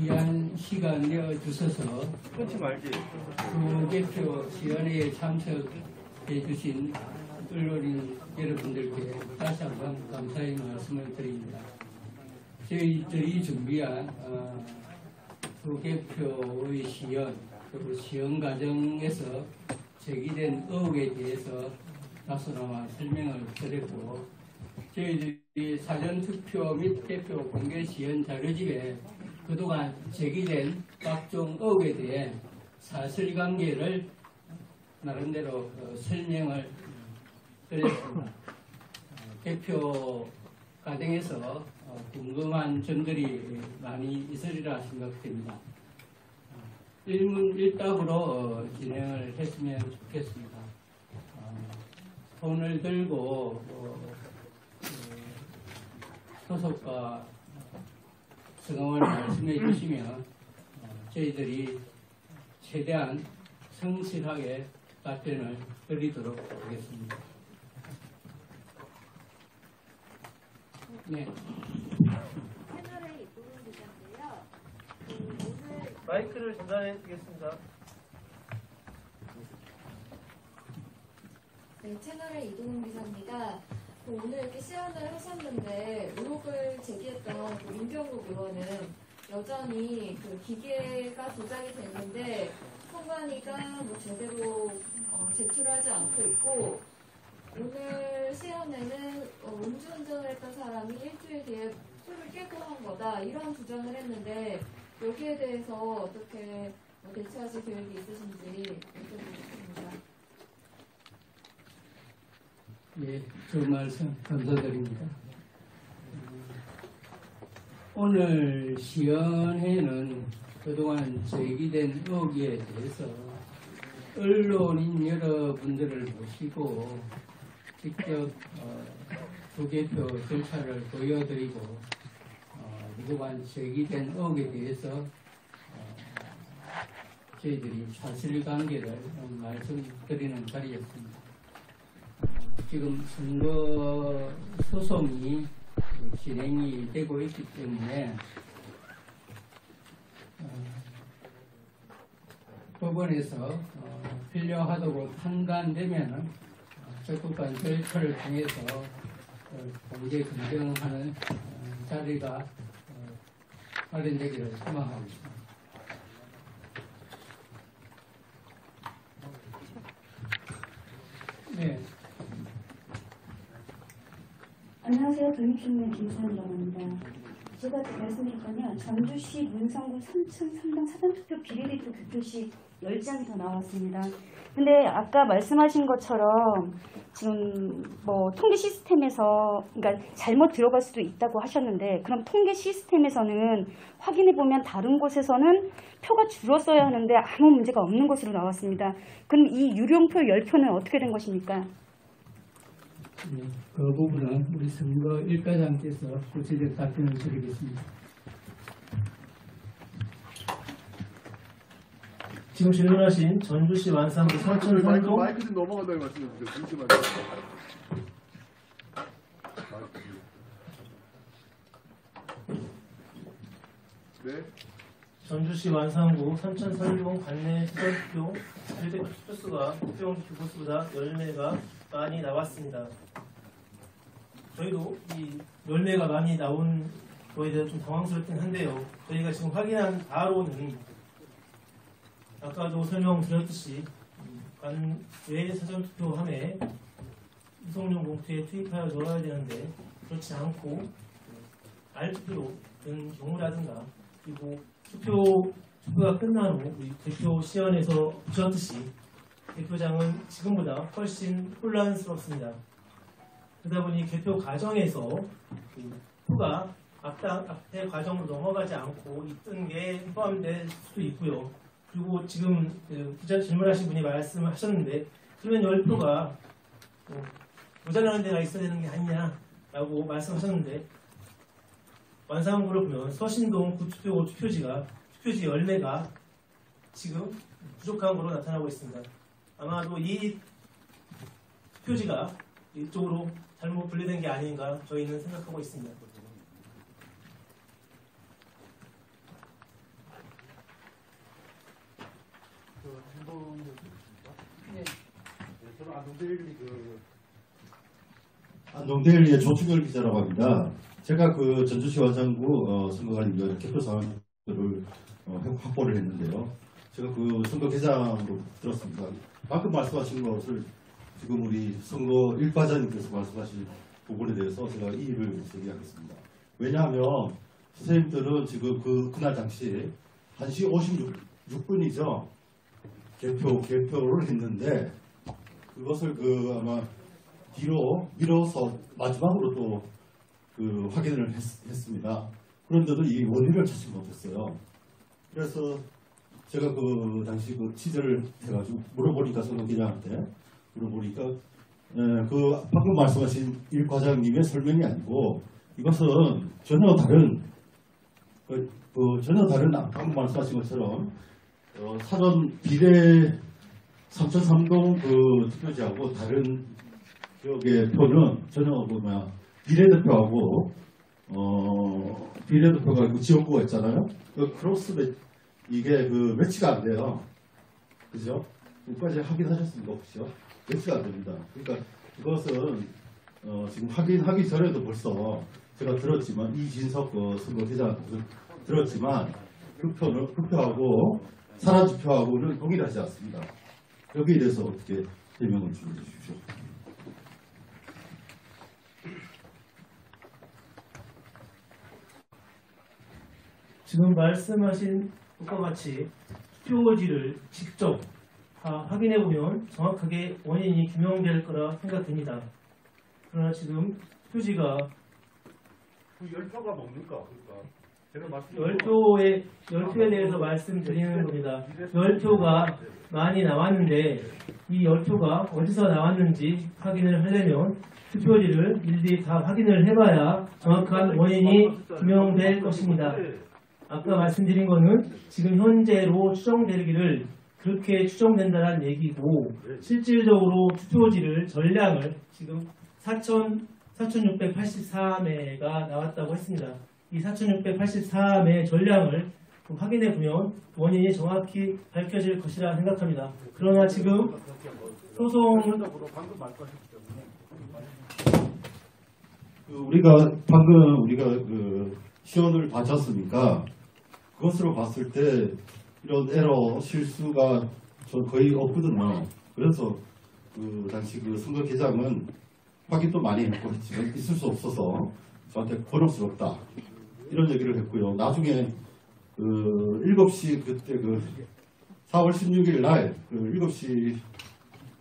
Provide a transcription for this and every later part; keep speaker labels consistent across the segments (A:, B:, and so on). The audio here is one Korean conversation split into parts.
A: 귀한 시간 내어 주셔서
B: 끊지 말지.
A: 부개표 시연회에 참석해 주신 언론인 여러분들께 다시 한번 감사의 말씀을 드립니다. 저희들이 준비한 어, 부개표의 시연 그리고 시연 과정에서 제기된 의혹에 대해서 다소나마 설명을 드렸고 저희들이 사전투표 및 개표 공개 시연 자료집에 그동안 제기된 각종 의혹에 대해 사실관계를 나름대로 어, 설명을 드렸습니다. 어, 개표 과정에서 어, 궁금한 점들이 많이 있으리라 생각됩니다. 어, 일문일답으로 어, 진행을 했으면 좋겠습니다. 어, 손을 들고 소속과 성함을 말씀해 주시면 어, 저희들이 최대한 성실하게 답변을 드리도록 하겠습니다. 네,
C: 채널의 이부분 기자인데요. 그 오늘
B: 마이크를 전달해 드리겠습니다.
C: 네, 채널의 이동훈 기자입니다. 그 오늘 이렇게 시연을 하셨는데 의혹을 제기했던 그 민경욱 의원은 여전히 그 기계가 조작이 됐는데 선관위가 뭐 제대로 어, 제출하지 않고 있고 오늘 시연에는 어, 음주운전을 했던 사람이 일주일 뒤에 술을 깨고 한 거다 이런 주장을 했는데 여기에 대해서 어떻게 뭐 대처하실 계획이 있으신지 여쭤보겠습니다.
A: 예, 좋은 말씀 감사드립니다. 오늘 시연회는 그동안 제기된 의혹에 대해서 언론인 여러분들을 모시고 직접 어, 부개표 절차를 보여드리고 어, 그동안 제기된 의혹에 대해서 어, 저희들이 사실관계를 말씀드리는 자리였습니다. 지금 선거 소송이 진행이 되고 있기 때문에 어, 법원에서 어, 필요하다고 판단되면 어, 적극한 절차를 통해서 어, 공개 검증하는 어, 자리가 어, 마련되기를 소망하고 있습니다. 네.
D: 안녕하세요. 김수현이라고 합니다. 제가 말씀드렸더니 전주시 문성구 삼층 상당 사전투표 비례대표 득표시 10장이 더 나왔습니다. 근데 아까 말씀하신 것처럼 지금 뭐 통계 시스템에서 그러니까 잘못 들어갈 수도 있다고 하셨는데 그럼 통계 시스템에서는 확인해 보면 다른 곳에서는 표가 줄었어야 하는데 아무 문제가 없는 것으로 나왔습니다. 그럼 이 유령표 10표는 어떻게 된 것입니까?
A: 네, 그 부분은 우리 선거 일과장께서 구체적 답변을 드리겠습니다.
E: 지금 질문하신 전주시 완산구 삼천
F: 마이크,
E: 산동
F: 마이크 좀 넘어간다고 말씀해 주세요. 잠시만요. 마이크. 네.
E: 전주시 완산구 삼천 산동 관내 수전투표 일대 투표수가 투표용 투표수보다 열매가 많이 나왔습니다. 저희도 이 열매가 많이 나온 거에 대해서 좀 당황스럽긴 한데요. 저희가 지금 확인한 바로는 아까도 설명드렸듯이 관외 사전투표함에 이송용 봉투에 투입하여 넣어야 되는데 그렇지 않고 알투표로 된 경우라든가 그리고 투표 투표가 끝난 후 대표 시연에서 보셨듯이 대표장은 지금보다 훨씬 혼란스럽습니다. 그러다 보니 개표 과정에서 그 표가 앞당, 앞에 과정으로 넘어가지 않고 있던 게 포함될 수도 있고요. 그리고 지금 그 기자 질문하신 분이 말씀하셨는데 그러면 열표가 뭐 모자라는 데가 있어야 되는 게 아니냐라고 말씀하셨는데 완상구를 보면 서신동 구투표 투표지가 투표지 열매가 지금 부족한 것으로 나타나고 있습니다. 아마도 이 표지가 이쪽으로 잘못 분리된 게 아닌가 저희는 생각하고 있습니다. 네.
G: 안동대일리 조충열 기자라고 합니다. 제가 그 전주시 원산구 어, 선거관리위원 캠프 사원들을 어, 확보를 했는데요. 제가 그 선거 회장으로 들었습니다. 방금 말씀하신 것을 지금 우리 선거 일과장님께서 말씀하신 부분에 대해서 제가 이의를 제기하겠습니다. 왜냐하면 선생님들은 지금 그 그날 당시 1시 56분이죠. 개표 개표를 했는데 그것을 그 아마 뒤로 밀어서 마지막으로 또 그 확인을 했, 습니다 그런데도 이 원인을 찾지 못했어요. 그래서 제가 그 당시 그 취재를 해가지고 물어보니까 선거기자한테 물어보니까 에, 그 방금 말씀하신 일 과장님의 설명이 아니고 이것은 전혀 다른 그, 그 전혀 다른 방금 말씀하신 것처럼 어, 사전 비례 3.3동 그 투표지하고 다른 지역의 표는 전혀 그 뭐야 비례대표하고 어 비례대표가 그 지역구가 있잖아요. 그 크로스 매, 이게 그 매치가 안 돼요. 그죠? 끝까지 확인하셨습니까 혹시요? 매치가 안 됩니다. 그러니까 이것은 어, 지금 확인하기 전에도 벌써 제가 들었지만 이진석 그 선거 기자한테 들었지만 그 표는 그 표하고 사라진 표하고는 동일하지 않습니다. 여기에 대해서 어떻게 설명을 주십시오.
E: 지금 말씀하신 것과 같이 투표지를 직접 다 확인해 보면 정확하게 원인이 규명될 거라 생각됩니다. 그러나 지금 투표지가
F: 그 열표가 뭡니까? 그러니까
E: 열표에 열표에 대해서 말씀드리는 겁니다. 열표가 많이 나왔는데 이 열표가 어디서 나왔는지 확인을 하려면 투표지를 일일이 다 확인을 해봐야 정확한 원인이 규명될 것입니다. 아까 말씀드린 거는 지금 현재로 추정되기를 그렇게 추정된다는 얘기고 실질적으로 투표지를 전량을 지금 4천 4,683회가 나왔다고 했습니다. 이 4,683회 전량을 좀 확인해 보면 원인이 정확히 밝혀질 것이라 생각합니다. 그러나 지금 소송을
F: 방금 말씀하셨기 때문에
G: 그 우리가 방금 우리가 그 시연을 다쳤으니까 그것으로 봤을 때 이런 에러 실수가 저 거의 없거든요. 그래서 그 당시 그 선거 개장은 확인도 많이 했고 했지만 있을 수 없어서 저한테 곤혹스럽다 이런 얘기를 했고요. 나중에 그 7시 그때 그 4월 16일 날 그 7시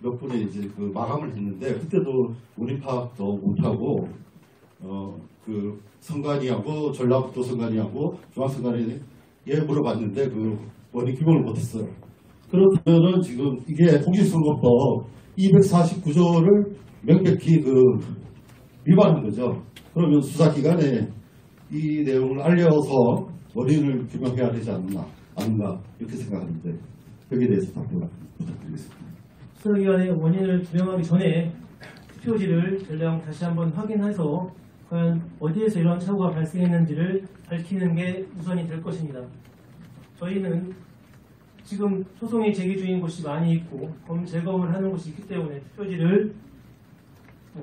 G: 몇 분에 이제 그 마감을 했는데 그때도 원인 파악도 못하고 어 그 선관위하고 전라북도 선관위하고 중앙선관위 에 물어봤는데 그 원인 규명을 못했어요. 그렇다면은 지금 이게 공직선거법 249조를 명백히 그 위반한 거죠. 그러면 수사기관에 이 내용을 알려서 원인을 규명해야 되지 않나, 않나 이렇게 생각하는데 여기에 대해서 답변 부탁드리겠습니다.
E: 수사기관의 원인을 규명하기 전에 투표지를 전량 다시 한번 확인해서 과연 어디에서 이런 사고가 발생했는지를 밝히는 게 우선이 될 것입니다. 저희는 지금 소송이 제기 중인 곳이 많이 있고 검 재검을 하는 곳이 있기 때문에 투표지를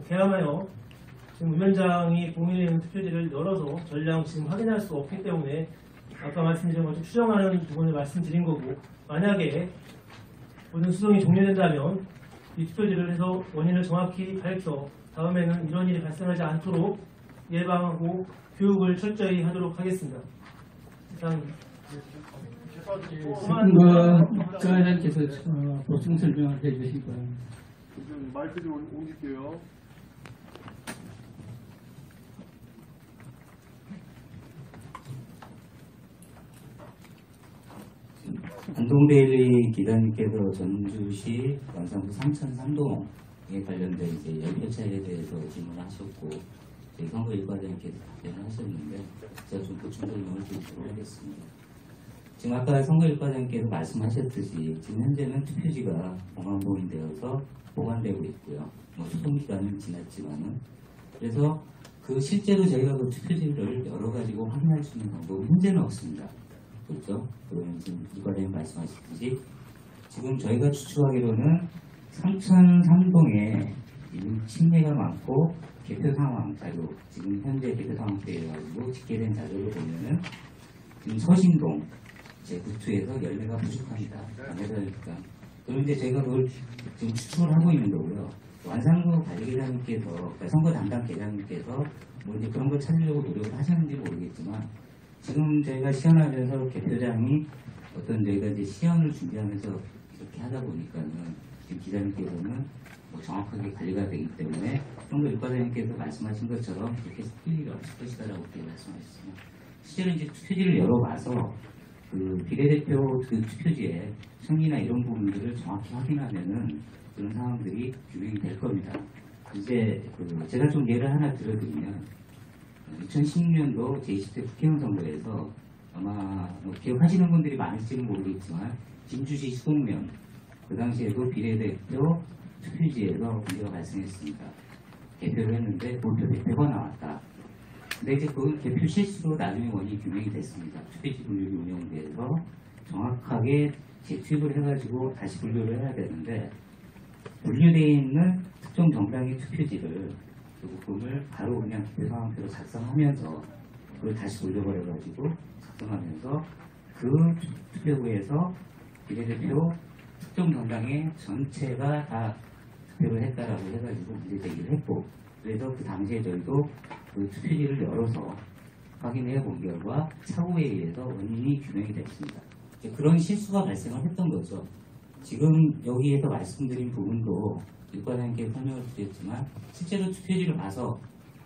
E: 개함하여 지금 위원장이 공인해 있는 투표지를 열어서 전량 지금 확인할 수 없기 때문에 아까 말씀드린 것처럼 추정하는 부분을 말씀드린 거고 만약에 모든 수송이 종료된다면 이 투표지를 해서 원인을 정확히 밝혀 다음에는 이런 일이 발생하지 않도록 예방하고 교육을 철저히 하도록 하겠습니다. 이상
A: 선거과장께서 어, 보충 설명을 바랍니다.
F: 지금 마이크 좀 옮길게요.
H: 안동데일리 기자님께서 전주시 완산구 삼천 삼동에 관련된 이제 연표차에 대해서 질문하셨고 저희 선거 일과장님께서 답변을 하셨는데 제가 좀 보충 설명을 드리도록 하겠습니다. 지금 아까 선거 일과장님께서 말씀하셨듯이 지금 현재는 투표지가 공항보인되어서 보관되고 있고요. 뭐 소송 기간은 지났지만은 그래서 그 실제로 저희가 그 투표지를 열어 가지고 확인할 수 있는 방법은 현재는 없습니다. 그렇죠? 그러면 지금 이과장님 말씀하셨듯이 지금 저희가 추측하기로는 삼천 삼동에 침해가 많고 개표 상황 자료 지금 현재 개표 상황표에 가지고 집계된 자료를 보면은 지금 서신동 제 구투에서 열매가 부족합니다. 그러니까 그런데 제가 그걸 지금 추측을 하고 있는 거고요. 완산구 관리계장님께서 그러니까 선거 담당 계장님께서 뭐 이제 그런 걸 찾으려고 노력을 하셨는지 모르겠지만 지금 저희가 시연하면서 개표장이 어떤 저희가 이제 시연을 준비하면서 이렇게 하다 보니까는 지금 기자님께서는 뭐 정확하게 관리가 되기 때문에 선거 일과장님께서 말씀하신 것처럼 틀릴 일이 없을 것이다라고 그렇게 말씀하셨습니다. 실제로 이제 투표지를 열어봐서 그 비례대표 그 투표지에 승리나 이런 부분들을 정확히 확인하면은 그런 상황들이 규명이 될 겁니다. 이제 그 제가 좀 예를 하나 들어드리면 2016년도 제20대 국회의원 선거에서 아마 뭐 기억하시는 분들이 많을지는 모르겠지만 진주시 수동면 그 당시에도 비례대표 투표지에서 문제가 발생했습니다. 개표를 했는데 본표 대표가 나왔다. 근데 이제 그 개표 실수로 나중에 원인이 규명이 됐습니다. 투표지 분류기 운영돼서 정확하게 재투입을 해가지고 다시 분류를 해야 되는데 분류되어 있는 특정 정당의 투표지를 그 부분을 바로 그냥 개표 상황표로 작성하면서 그걸 다시 돌려버려가지고 작성하면서 그 투표구에서 비례대표 특정 정당의 전체가 다 투표를 했다라고 해가지고 문제 제기를 했고 그래서 그 당시에 저희도 그 투표지를 열어서 확인해 본 결과 착오에 의해서 원인이 규명이 됐습니다. 그런 실수가 발생을 했던 거죠. 지금 여기에서 말씀드린 부분도 일과장님께 설명을 드렸지만 실제로 투표지를 봐서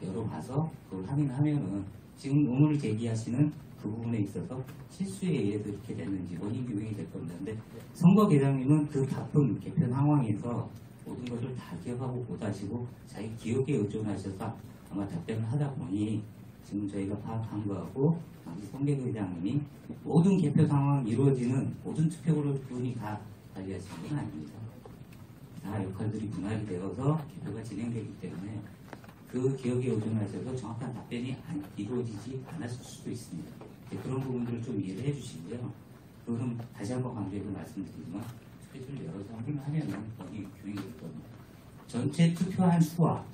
H: 열어봐서 그걸 확인하면은 지금 오늘 제기하시는 그 부분에 있어서 실수에 의해서 이렇게 됐는지 원인 규명이 될 겁니다. 근데 선거 계장님은 그 바쁜 개표 상황에서 모든 것을 다 기억하고 못하시고 자기 기억에 의존하셔서 아마 답변을 하다 보니 지금 저희가 파악한 거하고 성계부 회장님이 모든 개표 상황 이루어지는 모든 투표구를 다 관리하시는 건 아닙니다. 다 역할들이 분할이 되어서 개표가 진행되기 때문에 그 기억에 의존하셔서 정확한 답변이 안- 이루어지지 않았을 수도 있습니다. 네, 그런 부분들을 좀 이해를 해주시고요. 그럼 다시 한번 강조해서 말씀드리지만 투표지를 열어서 확인하면 거기 될 겁니다. 전체 투표한 수와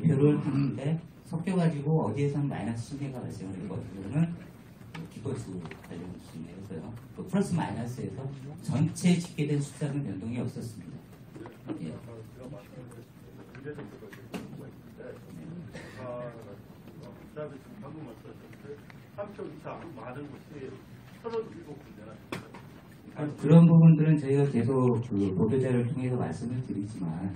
H: 개표를 하는데 섞여가지고 어디에서는 마이너스 신뢰가 발생을 어디서는 기거수 관련 수준에서요. 그 플러스 마이너스에서 전체 집계된 숫자는 변동이 없었습니다. 예.
F: 제가 말씀드린 문제점 그거 있는데 아, 그다음에 지금 방금 말씀하셨는데 3초 이상 많은 곳이 37군데나
H: 그런 부분들은 저희가 계속 그 보도자를 통해서 말씀을 드리지만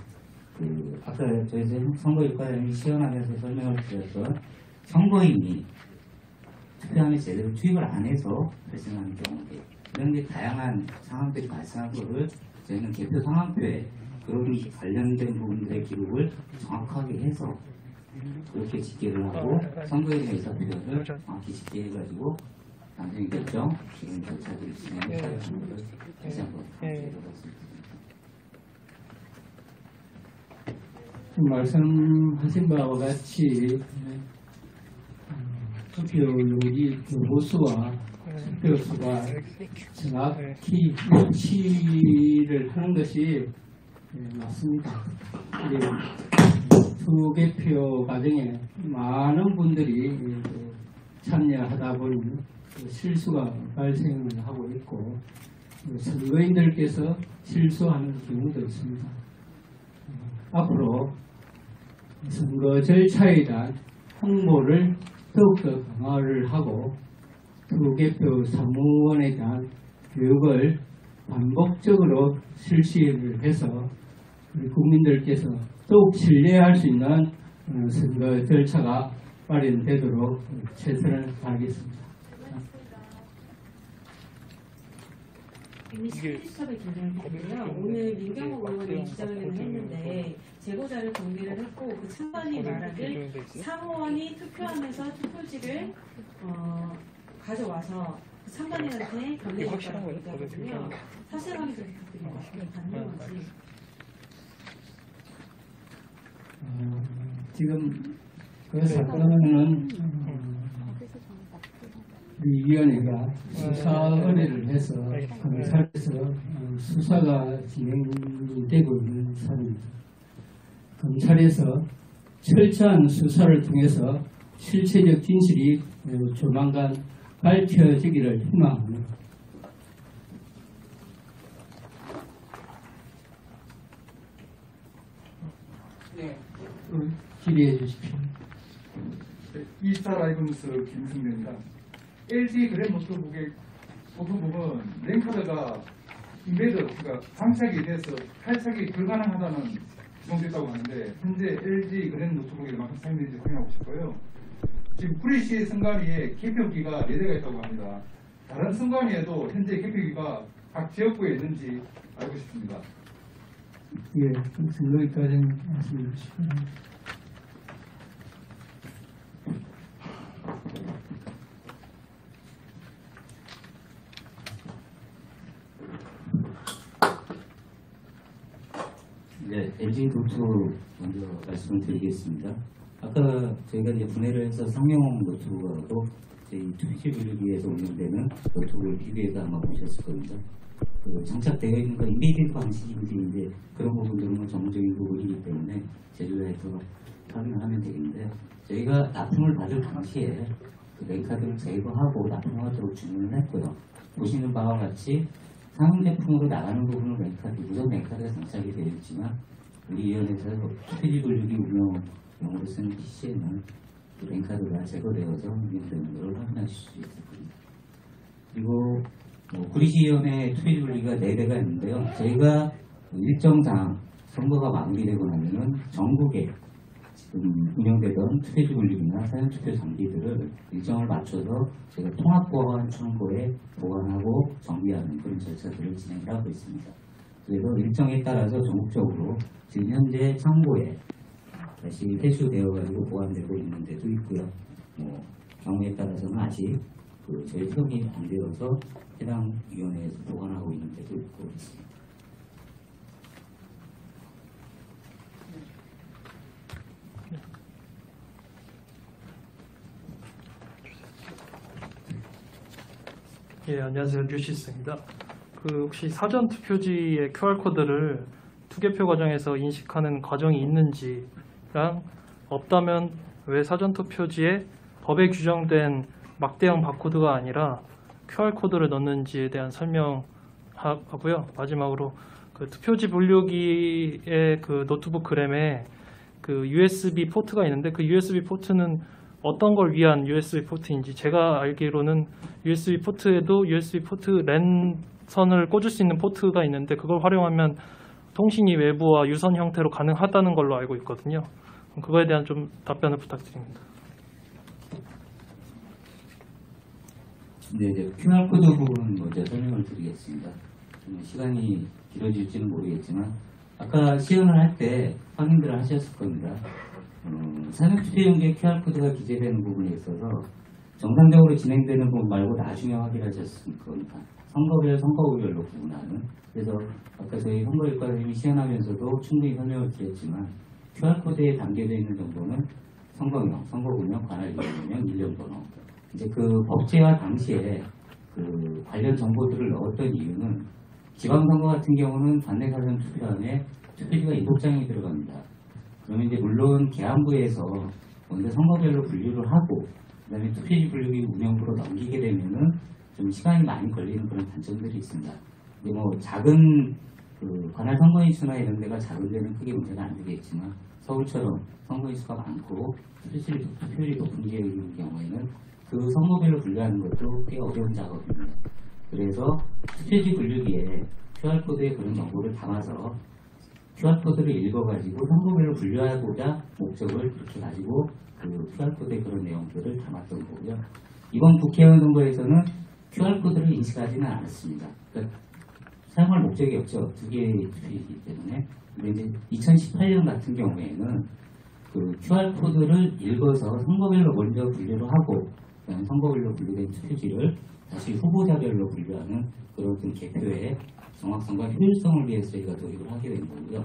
H: 그 아까 저희 선거일과장이 시연하면서 설명을 드렸던 선거인이 투표함에 제대로 투입을 안 해서 발생하는 경우들 이런 게 다양한 상황들이 발생한 거를 저희는 개표 상황표에 그런 관련된 부분들의 기록을 정확하게 해서 그렇게 집계를 하고 선거인의 의사 표현을 정확히 집계해가지고 나중에 결정 이런 절차들을 진행하는 것을 다시 한번 강조해봤습니다.
A: 지금 말씀하신 바와 같이 음, 투표용지 그 보수와 투표수가 정확히 일치를 하는 것이 예, 맞습니다. 투개표 과정에 많은 분들이 예, 그 참여하다 보니 그 실수가 발생을 하고 있고 그 선거인들께서 실수하는 경우도 있습니다. 앞으로 선거 절차에 대한 홍보를 더욱더 강화를 하고 투개표 사무원에 대한 교육을 반복적으로 실시를 해서 우리 국민들께서 더욱 신뢰할 수 있는 어, 선거 절차가 마련되도록 최선을 다하겠습니다.
I: 이미 10첩에 기재했고요. 오늘 민경호 의원이 기자회견을 했는데 제보자를 정리를 했고 그 찬반이 말하길 사무원이 투표하면서 투표지를 어, 가져와서 그 찬반이한테 건네줬다고 얘기하거든요. 사실 확인 좀 부탁드립니다. 네, 가능한지.
A: 어, 지금 그 사건은 어, 우리 위원회가 수사 의뢰를 해서 검찰에서 어, 수사가 진행되고 있는 사안입니다. 검찰에서 철저한 수사를 통해서 실체적 진실이 어, 조만간 밝혀지기를 희망합니다. 어, 질의해 주십시오.
J: 이스타 라이브 뉴스 김승대입니다. LG 그랜 노트북의 노트북은 랜카드가 인베드, 그러니까 장착이 돼서 탈착이 불가능하다는 지정됐다고 하는데 현재 LG 그랜 노트북이 만큼 사용되는지 확인하고 싶고요. 지금 프리시 승관위에 개표기가 4대가 있다고 합니다. 다른 승관위에도 현재 개표기가 각 지역구에 있는지 알고 싶습니다.
A: 예, 그래서 여기까지 말씀해 주시고.
H: 네, LG 노트북 먼저 말씀을 드리겠습니다. 아까 저희가 이제 분해를 해서 상용 노트북하고 저희 트위치 분류기에서 운영되는 노트북을 비교해서 아마 보셨을 겁니다. 그 장착되어 있는 건 embed 방식인지 이제 그런 부분들은 뭐 전문적인 부분이기 때문에 제조사에서 확인을 하면 되겠는데 저희가 납품을 받을 당시에 그 랜카드를 제거하고 납품하도록 주문을 했고요. 보시는 바와 같이 상용 제품으로 나가는 부분은 랜카드, 우선 랜카드가 장착이 되어 있지만 우리 위원회에서 투표지 분류기 운영용으로 쓰는 PC에는 그 랜카드가 제거되어서 운영되는 것을 확인하실 수 있을 겁니다. 그리고 뭐 구리시위원회 투표지 분류기가 4대가 있는데요. 저희가 일정상 선거가 마무리되고 나면은 전국에 지금 운영되던 분류기나 사전투표 장비들을 일정을 맞춰서 저희가 통합보안 창고에 보관하고 정비하는 그런 절차들을 진행하고 있습니다. 그래서 일정에 따라서 전국적으로 지금 현재 창고에 다시 회수되어 가지고 보관되고 있는 데도 있고요. 뭐 경우에 따라서는 아직 그 협의 안 되어서 해당 위원회에서 보관하고 있는 데도 있고 있습니다.
K: 예, 안녕하세요. 뉴시스입니다. 그 혹시 사전 투표지의 QR 코드를 투개표 과정에서 인식하는 과정이 있는지랑 없다면 왜 사전 투표지에 법에 규정된 막대형 바코드가 아니라 QR 코드를 넣는지에 대한 설명하고요. 마지막으로 그 투표지 분류기의 그 노트북 그램에 그 USB 포트가 있는데 그 USB 포트는 어떤 걸 위한 USB 포트인지 제가 알기로는 USB 포트에도 USB 포트 랜 선을 꽂을 수 있는 포트가 있는데 그걸 활용하면 통신이 외부와 유선 형태로 가능하다는 걸로 알고 있거든요. 그거에 대한 좀 답변을 부탁드립니다.
H: 네, 이제 QR코드 부분 먼저 설명을 드리겠습니다. 좀 시간이 길어질지는 모르겠지만 아까 시연을 할 때 확인들을 하셨을 겁니다. 어, 사전투표용지에 QR코드가 기재되는 부분에 있어서 정상적으로 진행되는 부분 말고 나중에 확인하셨을 겁니다. 선거별, 선거구별로 구분하는. 그래서 아까 저희 선거일과장님이 시연하면서도 충분히 설명을 드렸지만 QR코드에 담겨져 있는 정보는 선거명, 선거구명, 관할기명명, 일련번호. 이제 그 법제화 당시에 그 관련 정보들을 넣었던 이유는 지방선거 같은 경우는 관내 사전 투표함에 투표지가 일곱 장이 들어갑니다. 그러면 이제 물론 계안부에서 먼저 선거별로 분류를 하고 그 다음에 투표지 분류기 운영부로 넘기게 되면은 좀 시간이 많이 걸리는 그런 단점들이 있습니다. 근데 뭐 작은 그 관할 선거인 수나 이런 데가 작은 데는 크게 문제가 안 되겠지만 서울처럼 선거인 수가 많고 투표율이, 투표율이 높은 지역인 경우에는 그 선거별로 분류하는 것도 꽤 어려운 작업입니다. 그래서 투표지 분류기에 QR코드에 그런 정보를 담아서 QR코드를 읽어가지고 선거별로 분류하고자 목적을 그렇게 가지고 그 QR코드에 그런 내용들을 담았던 거고요. 이번 국회의원 선거에서는 QR코드를 인식하지는 않았습니다. 그러니까 사용할 목적이 없죠. 두 개의 투표이기 때문에. 근데 이제 2018년 같은 경우에는 그 QR코드를 읽어서 선거별로 먼저 분류를 하고 그다음에 선거별로 분류된 투표지를 다시 후보자별로 분류하는 그런 개표의 정확성과 효율성을 위해서 저희가 도입을 하게 된 거고요.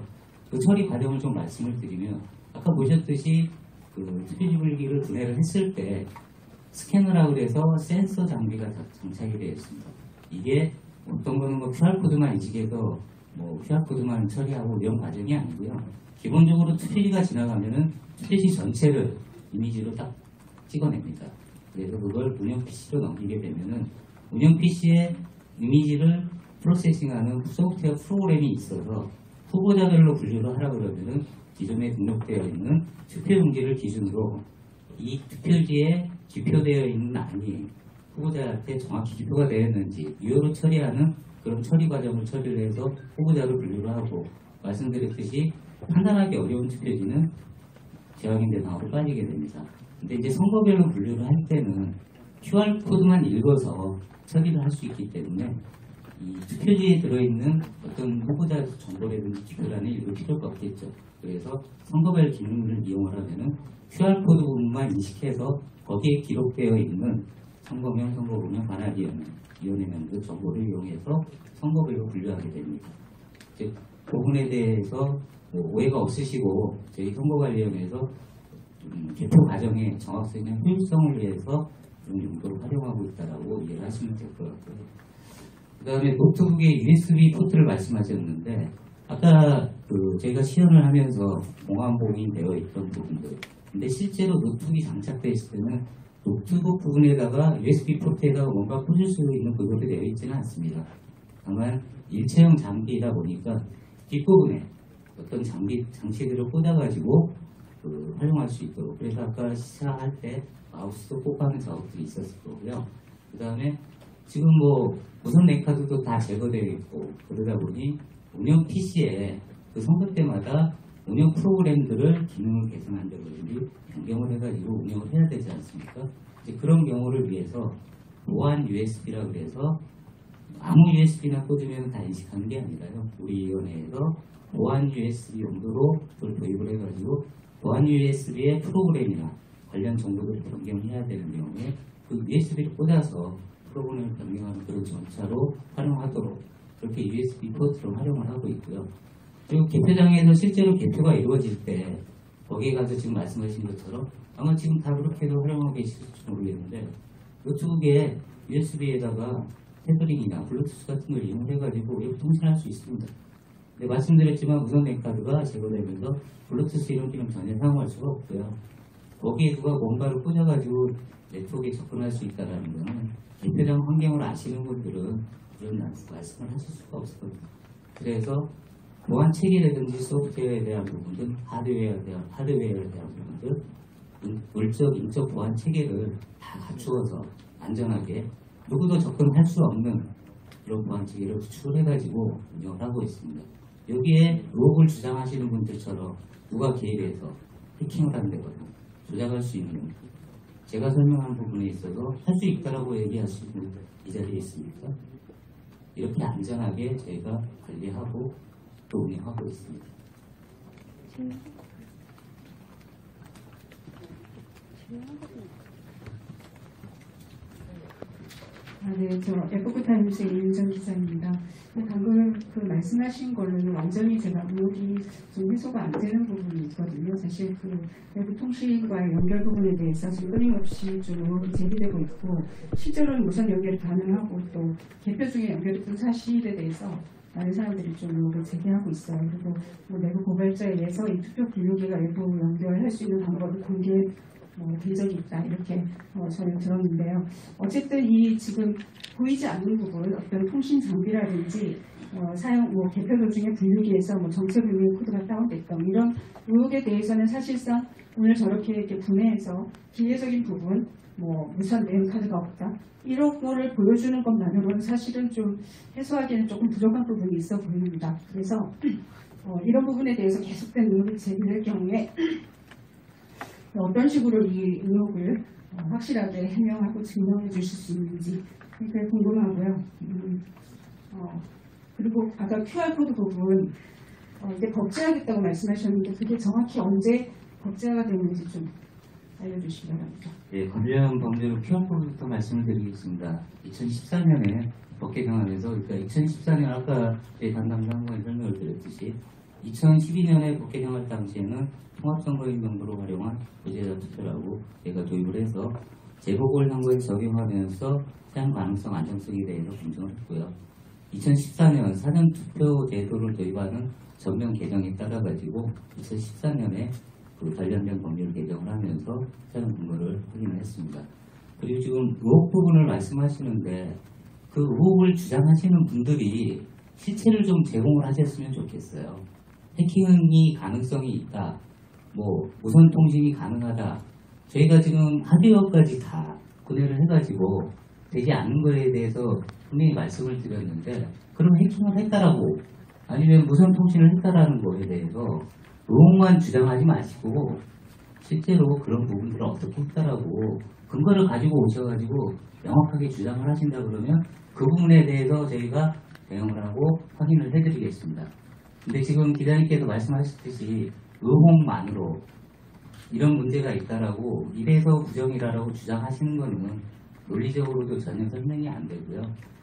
H: 그 처리 과정을 좀 말씀을 드리면 아까 보셨듯이 그 분류기를 분해를 했을 때 스캐너라고 해서 센서 장비가 다 장착이 되어 있습니다. 이게 어떤 거는 뭐 QR코드만 인식해서 뭐 QR코드만 처리하고 이런 과정이 아니고요. 기본적으로 투표지가 지나가면은 투표지 전체를 이미지로 딱 찍어냅니다. 그래서 그걸 운영 PC로 넘기게 되면은 운영 PC에 이미지를 프로세싱하는 소프트웨어 프로그램이 있어서 후보자별로 분류를 하라 그러면은 기존에 등록되어 있는 투표 용지를 기준으로 이 투표지에 기표되어 있는 안이 후보자한테 정확히 기표가 되었는지 유효로 처리하는 그런 처리 과정을 처리를 해서 후보자를 분류를 하고 말씀드렸듯이 판단하기 어려운 투표지는 재확인 대상으로 빠지게 됩니다. 근데 이제 선거별로 분류를 할 때는 QR 코드만 읽어서 처리를 할 수 있기 때문에 이 투표지에 들어있는 어떤 후보자 정보라든지 기표란을 읽을 필요가 없겠죠. 그래서 선거별 기능을 이용을 하면은 QR 코드 부분만 인식해서 거기에 기록되어 있는 선거명, 선거구명, 관할위원회, 위원회명 등 정보를 이용해서 선거별로 분류하게 됩니다. 즉, 그 부분에 대해서 뭐 오해가 없으시고 저희 선거관리위원회에서 음, 개표 과정의 정확성이나 효율성을 위해서 그런 용도로 활용하고 있다라고 이해를 하시면 될 것 같고요. 그 다음에 노트북의 USB 포트를 말씀하셨는데 아까 그 저희가 시연을 하면서 공안봉이 되어 있던 부분들 근데 실제로 노트북이 장착되어 있을 때는 노트북 부분에다가 USB 포트에다가 뭔가 꽂을 수 있는 그것이 되어 있지는 않습니다. 다만 일체형 장비이다 보니까 뒷부분에 어떤 장비 장치들을 꽂아가지고 그 활용할 수 있도록 그래서 아까 시사할 때 마우스도 꽂아는 작업들이 있었을 거고요. 그 다음에 지금 뭐 무선 랜카드도 다 제거되어 있고 그러다 보니 운영 PC에 그 선거 때마다 운영 프로그램들을 기능을 개선한다든지 변경을 해가지고 운영을 해야 되지 않습니까? 이제 그런 경우를 위해서 보안 USB라고 그래서 아무 USB나 꽂으면 다 인식하는 게 아니라요. 우리 위원회에서 보안 USB 용도로 그걸 도입을 해가지고 보안 USB의 프로그램이나 관련 정보들을 변경해야 되는 경우에 그 USB를 꽂아서 프로그램을 변경하는 그런 전차로 활용하도록 그렇게 USB 포트로 활용을 하고 있고요. 그리고 개표장에서 실제로 개표가 이루어질 때 거기에 가서 지금 말씀하신 것처럼 아마 지금 다 그렇게도 활용하고 계실지 모르겠는데 노트북에 USB에다가 태블릿이나 블루투스 같은 걸 이용해가지고 웹 통신할 수 있습니다. 네, 말씀드렸지만 무선 랜카드가 제거되면서 블루투스 이런 기능 전혀 사용할 수가 없고요. 거기에 누가 뭔가를 꽂아가지고 네트워크에 접근할 수 있다는 거는 개표장 환경을 아시는 분들은 그런 말씀을 하실 수가 없거든요. 그래서 보안 체계라든지 소프트웨어에 대한 부분들, 하드웨어에 대한, 하드웨어에 대한 부분들, 인- 물적, 인적 보안 체계를 다 갖추어서 안전하게 누구도 접근할 수 없는 그런 보안 체계를 구축해가지고 운영을 하고 있습니다. 여기에 로그를 주장하시는 분들처럼 누가 개입해서 해킹을 한다거나 조작할 수 있는 제가 설명한 부분에 있어서 할 수 있다라고 얘기하시는 이 자리에 있습니까? 이렇게 안전하게 저희가 관리하고 또 운영하고 있습니다.
I: 아, 네, 저 에포크타임스의 이은정 기자입니다. 네, 방금 그 말씀하신 걸로는 완전히 제가 의혹이 좀 해소가 안 되는 부분이 있거든요. 사실 그 외부 통신과의 연결 부분에 대해서 지금 끊임없이 좀 제기되고 있고 실제로는 무선 연결이 가능하고 또 개표 중에 연결됐던 사실에 대해서 많은 사람들이 좀 의혹을 제기하고 있어요. 그리고 뭐 내부 고발자에 의해서 이 투표 분류기가 외부 연결할 수 있는 방법을 공개 뭐, 된 적이 있다 이렇게 어, 저는 들었는데요. 어쨌든 이 지금 보이지 않는 부분 어떤 통신 장비라든지 어, 사용 뭐 개표 도중에 분류기에서 뭐 정체 불명 코드가 다운됐던 이런 의혹에 대해서는 사실상 오늘 저렇게 이렇게 분해해서 기계적인 부분 뭐램 카드가 없다 이런 거를 보여주는 것만으로는 사실은 좀 해소하기에는 조금 부족한 부분이 있어 보입니다. 그래서 어, 이런 부분에 대해서 계속된 의혹이 제기될 경우에 어떤 식으로 이 의혹을 어, 확실하게 해명하고 증명해 주실 수 있는지 그게 궁금하고요. 음, 어, 그리고 아까 QR코드 부분 어, 이제 법제하겠다고 말씀하셨는데 그게 정확히 언제 법제화가 되는지 좀 알려주시기 바랍니다.
H: 네, 관련 범죄로 QR코드부터 말씀을 드리겠습니다. 2014년에 법계 경험에서 그러니까 2014년 아까 저희 담당 장관이 설명을 드렸듯이 2012년에 법계 경험 당시에는 통합선거인 정도로 활용한 부재자 투표라고 저희가 도입을 해서 재보궐선거에 적용하면서 사용 가능성 안정성에 대해서 검증을 했고요. 2014년 사전투표 제도를 도입하는 전면 개정에 따라 가지고 2014년에 그 관련된 법률 개정을 하면서 사용 근거를 확인을 했습니다. 그리고 지금 의혹 부분을 말씀하시는데 그 의혹을 주장하시는 분들이 실체를 좀 제공을 하셨으면 좋겠어요. 해킹이 가능성이 있다. 뭐 무선 통신이 가능하다. 저희가 지금 하드웨어까지 다 구매를 해가지고 되지 않는 거에 대해서 분명히 말씀을 드렸는데 그럼 해킹을 했다라고 아니면 무선 통신을 했다라는 거에 대해서 의혹만 주장하지 마시고 실제로 그런 부분들을 어떻게 했다라고 근거를 가지고 오셔가지고 명확하게 주장을 하신다 그러면 그 부분에 대해서 저희가 대응을 하고 확인을 해드리겠습니다. 근데 지금 기자님께서 말씀하셨듯이 의혹만으로 이런 문제가 있다라고 이래서 부정이라고 주장하시는 거는 논리적으로도 전혀 설명이 안 되고요.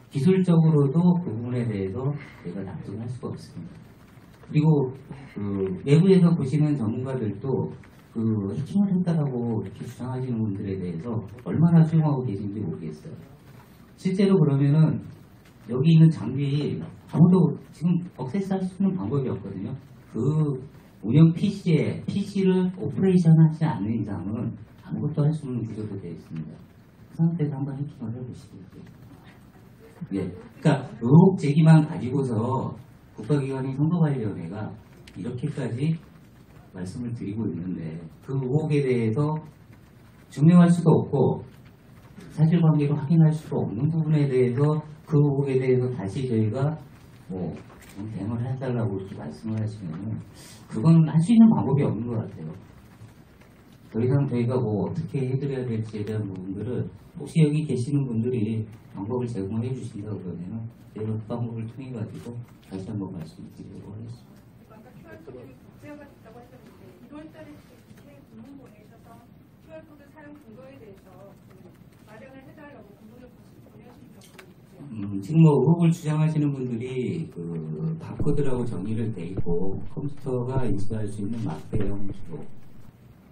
H: 기술적으로도 그 부분에 대해서 저희가 납득할 수가 없습니다. 그리고 그 외부에서 보시는 전문가들도 그 해킹을 했다라고 이렇게 주장하시는 분들에 대해서 얼마나 수용하고 계신지 모르겠어요. 실제로 그러면은 여기 있는 장비 아무도 지금 access 할 수 있는 방법이 없거든요. 그 운영 PC에 PC를 오퍼레이션 하지 않는 이상은 아무것도 할 수 없는 구조로 되어 있습니다. 그 상태에서 한번 해킹을 해보시겠어요. 예. 그러니까 의혹 제기만 가지고서 국가기관인 선거관리위원회가 이렇게까지 말씀을 드리고 있는데 그 의혹에 대해서 증명할 수도 없고 사실관계로 확인할 수도 없는 부분에 대해서 그 의혹에 대해서 다시 저희가 뭐 대응을 해달라고 이렇게 말씀을 하시면 그건 할 수 있는 방법이 없는 것 같아요. 더 이상 저희가 뭐 어떻게 해드려야 될지에 대한 부분들을 혹시 여기 계시는 분들이 방법을 제공해 주신다 그러면 저희가 그 방법을 통해 가지고 다시 한번 말씀드리도록 하겠습니다.
L: 아까 QR코드 복제가 됐다고 하셨는데 1월달에 국회 문문 보내셔서 QR코드 사용 근거에 대해서 그 마련을 해달라고 공문을.
H: 음, 지금 뭐 의혹을 주장하시는 분들이 그 바코드라고 정의를 돼 있고 컴퓨터가 인식할 수 있는 막대형 기호,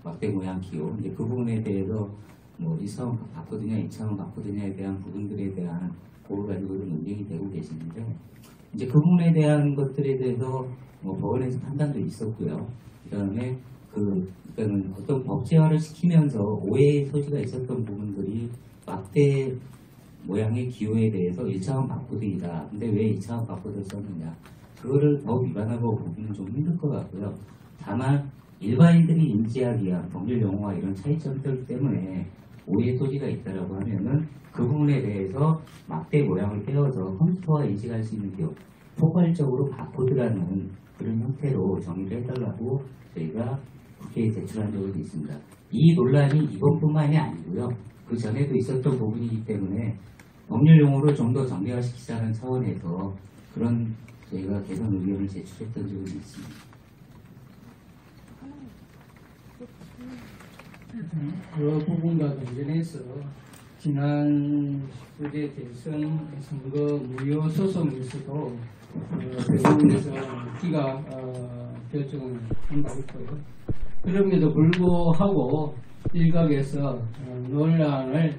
H: 막대 모양 기호. 이제 그 부분에 대해서 뭐 1차원 바코드냐, 2차원 바코드냐에 대한 부분들에 대한 그걸 가지고도 논쟁이 되고 계시는데 이제 그 부분에 대한 것들에 대해서 뭐 법원에서 판단도 있었고요. 그다음에 그 그러니까는 어떤 법제화를 시키면서 오해의 소지가 있었던 부분들이 막대 모양의 기호에 대해서 1차원 바코드이다. 근데 왜 2차원 바코드를 썼느냐. 그거를 더 위반하고 보기는 좀 힘들 것 같고요. 다만 일반인들이 인지하기 위한 법률 용어와 이런 차이점들 때문에 오해 소지가 있다라고 하면은 그 부분에 대해서 막대 모양을 떼어서 컴퓨터와 인식할 수 있는 기호, 포괄적으로 바코드라는 그런 형태로 정의를 해달라고 저희가 국회에 제출한 적이 있습니다. 이 논란이 이것뿐만이 아니고요. 그 전에도 있었던 부분이기 때문에 법률 용어를 좀 더 정리화시키자는 차원에서 그런 저희가 개선 의견을 제출했던 적이 있습니다.
A: 그 부분과 관련해서 지난 수제 대선 선거 무효 소송에서도 어, 대법원에서 기가 어, 결정을 한 바 있고요. 그럼에도 불구하고 일각에서 어, 논란을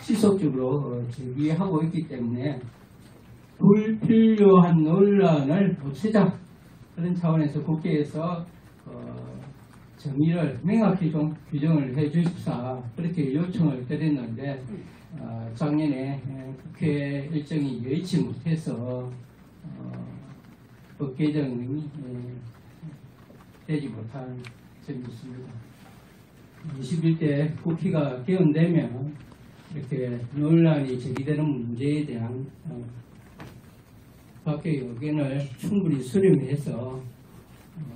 A: 지속적으로 어, 제기하고 있기 때문에 불필요한 논란을 없애자 그런 차원에서 국회에서 어, 정의를 명확히 좀 규정을 해 주십사 그렇게 요청을 드렸는데 어, 작년에 에, 국회 일정이 여의치 못해서 어, 법 개정이 에, 되지 못한 점이 있습니다. 21대 국회가 개헌되면 이렇게 논란이 제기되는 문제에 대한 어, 밖의 의견을 충분히 수렴해서 어,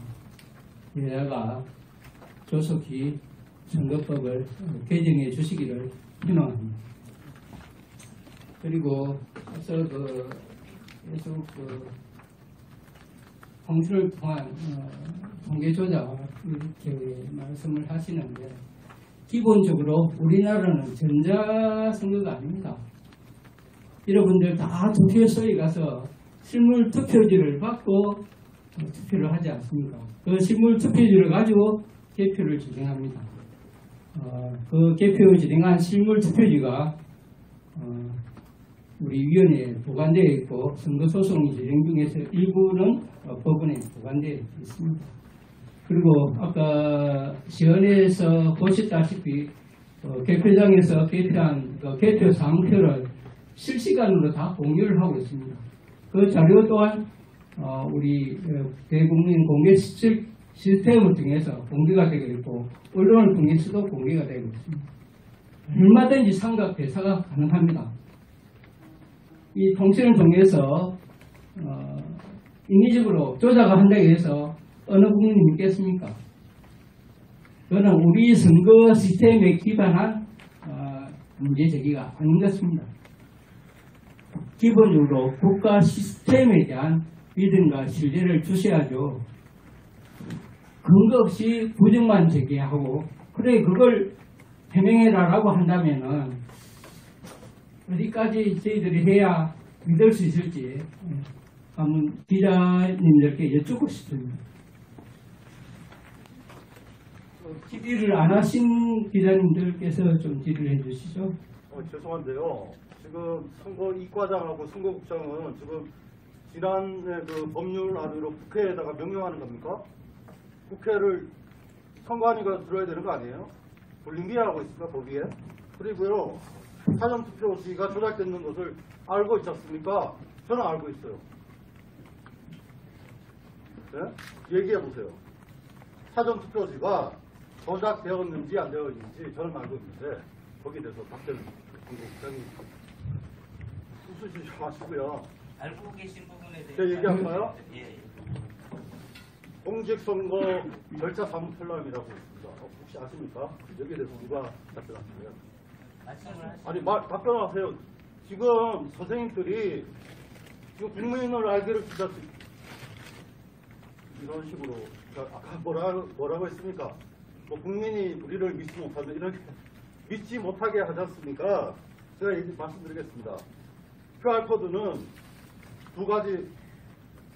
A: 여야가 조속히 선거법을 어, 개정해 주시기를 희망합니다. 그리고 앞서 그 계속 그 홍수를 통한 어, 통계 조작 이렇게 말씀을 하시는데 기본적으로 우리나라는 전자 선거가 아닙니다. 여러분들 다 투표소에 가서 실물 투표지를 받고 어, 투표를 하지 않습니까? 그 실물 투표지를 가지고 개표를 진행합니다. 어, 그 개표 진행한 실물 투표지가 어, 우리 위원회에 보관되어 있고 선거 소송이 진행 중에서 일부는 어, 법원에 보관되어 있습니다. 그리고 아까 시연에서 보셨다시피 어, 개표장에서 개표한 그 개표 사항표를 실시간으로 다 공유를 하고 있습니다. 그 자료 또한 어, 우리 어, 대국민 공개 시스- 시스템을 통해서 공개가 되고 있고 언론을 통해서도 공개가 되고 있습니다. 얼마든지 삼각 대사가 가능합니다. 이 통신을 통해서 어, 인위적으로 조작을 한다고 해서 어느 국민이 믿겠습니까? 그거는 우리 선거 시스템에 기반한 어, 문제 제기가 아닌 것입니다. 기본적으로 국가 시스템에 대한 믿음과 신뢰를 주셔야죠. 근거 없이 부정만 제기하고 그래 그걸 해명해라라고 한다면은 어디까지 저희들이 해야 믿을 수 있을지 예, 한번 기자님들께 여쭙고 싶습니다. 질의를 안 하신 기자님들께서 좀 질의를 해주시죠.
G: 어, 죄송한데요. 지금 선거 이과장하고 선거국장은 지금 지난해 그 법률 안으로 국회에다가 명령하는 겁니까? 국회를 선관위가 들어야 되는 거 아니에요? 불림기하고 있습니까 거기에? 그리고요 사전투표지가 조작됐는 것을 알고 있지 않습니까? 저는 알고 있어요. 네? 얘기해 보세요. 사전투표지가 조작되었는지 안 되었는지 저는 알고 있는데 거기에 대해서 답변 국장이 웃으시지 마시고요.
H: 알고 계신 부분에 대해서
G: 제가 얘기할까요?
H: 예.
G: 공직선거 절차 사무편람이라고 있습니다. 어, 혹시 아십니까? 여기에 대해서 누가
H: 하시
G: 아니 말 답변하세요. 지금 선생님들이 지금 국민을 알기를 진짜 이런 식으로 자, 아까 뭐라 뭐라고 했습니까? 뭐 국민이 우리를 믿지 못하면 이렇게 믿지 못하게 하지 않습니까? 제가 얘기 말씀드리겠습니다. QR 코드는 두 가지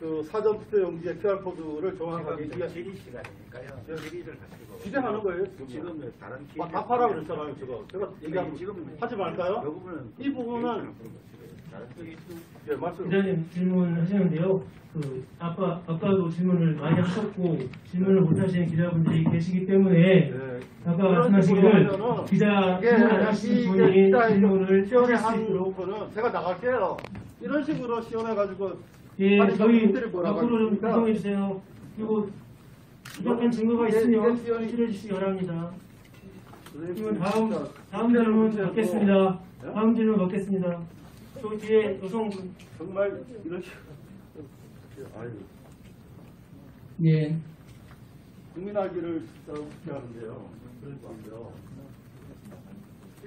G: 그 사전 투표 용지의 QR 코드를 정확하게 이해
M: 질의 시간이니까요. 질의를 하시고.
G: 기대하는 거예요 지금.
M: 지금 다른 기회.
G: 아, 답하라고 그랬잖아요 제가. 제가 얘기하면
M: 지금
G: 하지 말까요?
M: 이 부분은
G: 이 부분은
M: 다른 쪽에
G: 예 말씀.
E: 기자님 질문하시는데요. 그 아까 아까도 질문을 많이 하셨고 질문을 못 하시는 기자분들이 계시기 때문에 아까 말씀하시기를 기자
G: 이게
E: 질문 안 하신
G: 이게
E: 분이
G: 일단
E: 질문을
G: 시원해
E: 하실 수
G: 한
E: 있도록
G: 거는 제가 나갈게요. 이런 식으로 시원해가지고
E: 예, 저희 앞으로 좀? 구성해 주세요. 그리고 부족한 증거가
G: 예,
E: 있으면 제출해 주시기 바랍니다. 그러면
G: 선생님,
E: 다음 다음 질문 받겠습니다.
G: 예?
E: 다음 질문 받겠습니다. 저 뒤에 여성분
G: 정말 아유
A: 예.
G: 국민 알기를 진짜 웃게 하는데요. 그럴 것 같아요.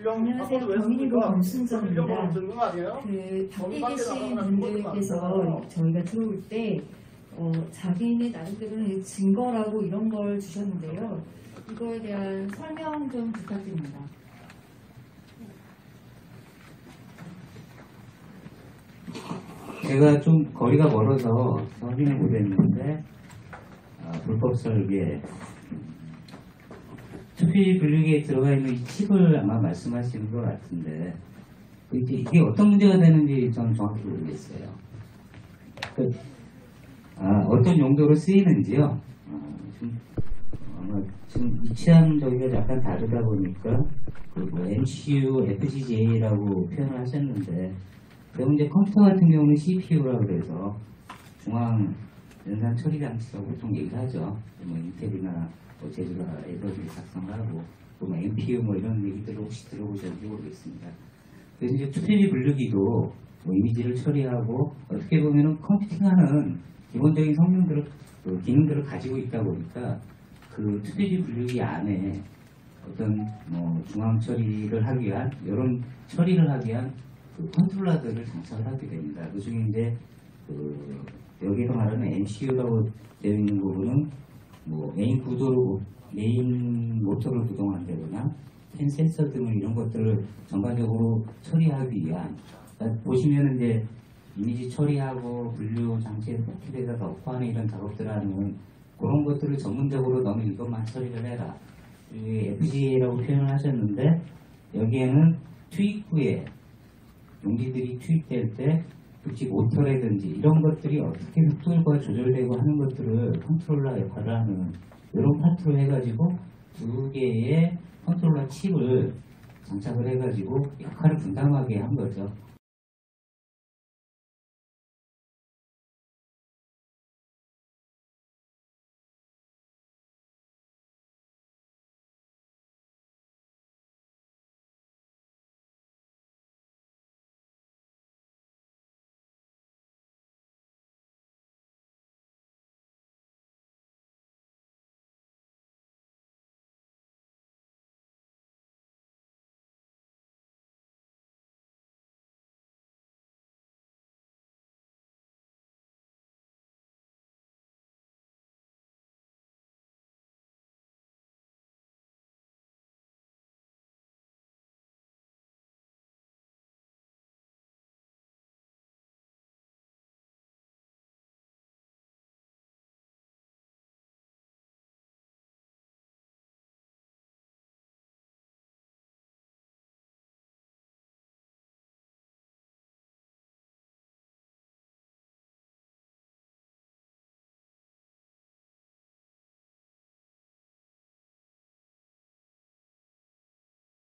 N: 안녕하세요.
G: 씁니까?
N: 권순정입니다.
G: 아니에요?
N: 그 밖에 계신 분들께서. 저희가 들어올 때 어, 자기네 나름대로는 증거라고 이런 걸 주셨는데요. 이거에 대한 설명 좀 부탁드립니다.
H: 제가 좀 거리가 멀어서 확인을 못했는데 아, 불법 설계 투피 분류기에 들어가 있는 이 칩을 아마 말씀하시는 것 같은데 이게, 이게 어떤 문제가 되는지 저는 정확히 모르겠어요. 그, 아, 어떤 용도로 쓰이는지요. 어, 좀, 아마 지금 위치한 저기가 약간 다르다 보니까 그 뭐 MCU, FPGA라고 표현을 하셨는데 그럼 이제 컴퓨터 같은 경우는 CPU라고 그래서 중앙 연산 처리 장치라고 보통 얘기를 하죠. 뭐 인텔이나 뭐 제주가 에버들이 작성을 하고 또뭐 NPU 뭐 이런 얘기들을 혹시 들어보셨는지 모르겠습니다. 그래서 이제 투표지 분류기도 뭐 이미지를 처리하고 어떻게 보면은 컴퓨팅하는 기본적인 성능들을 그 기능들을 가지고 있다 보니까 그 투표지 분류기 안에 어떤 뭐 중앙 처리를 하기 위한 이런 처리를 하기 위한 그 컨트롤러들을 장착을 하게 됩니다. 그 중에 이제 그 여기서 말하는 MCU라고 되어 있는 부분은 뭐 메인 구동으로 메인 모터를 구동한다거나 펜 센서 등 이런 것들을 전반적으로 처리하기 위한 그러니까 보시면 이제 이미지 처리하고 분류 장치에 포켓에다 넣고 하는 이런 작업들을 하는 그런 것들을 전문적으로 너는 이것만 처리를 해라. FPGA라고 표현을 하셨는데 여기에는 투입 후에 용지들이 투입될 때 즉 모터라든지 이런 것들이 어떻게 속도가 조절되고 하는 것들을 컨트롤러 역할을 하는 이런 파트로 해가지고 두 개의 컨트롤러 칩을 장착을 해가지고 역할을 분담하게 한 거죠.